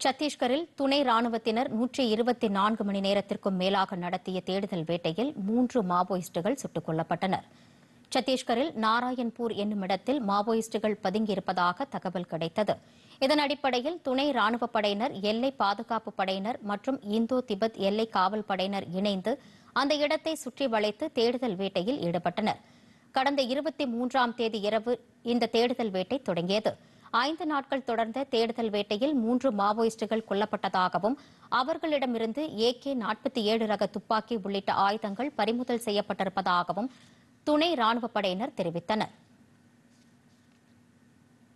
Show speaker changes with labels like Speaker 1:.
Speaker 1: சத்தீஸ்கரில் துணை ராணுவத்தினர் நூற்றி இருபத்தி நான்கு மணி நேரத்திற்கும் மேலாக நடத்திய தேடுதல் வேட்டையில் மூன்று மாவோயிஸ்டுகள் சுட்டுக் கொல்லப்பட்டனர் சத்தீஸ்கரில் நாராயண்பூர் என்னும் இடத்தில் மாவோயிஸ்டுகள் பதுங்கியிருப்பதாக தகவல் கிடைத்தது. இதன் அடிப்படையில் துணை ராணுவப் படையினர் எல்லை பாதுகாப்பு படையினர் மற்றும் இந்தோ திபெத் எல்லை காவல் படையினர் இணைந்து அந்த இடத்தை சுற்றி வளைத்து தேடுதல் வேட்டையில் ஈடுபட்டனர். கடந்த இருபத்தி மூன்றாம் தேதி இரவு இந்த தேடுதல் வேட்டை தொடங்கியது. ஐந்து நாட்கள் தொடர்ந்த தேடுதல் வேட்டையில் மூன்று மாவோயிஸ்டுகள் கொல்லப்பட்டதாகவும் அவர்களிடமிருந்து ஏகே நாற்பத்தி ஏழு ரக துப்பாக்கி உள்ளிட்ட ஆயுதங்கள் பறிமுதல் செய்யப்பட்டிருப்பதாகவும் துணை ராணுவப் படையினர் தெரிவித்தனர்.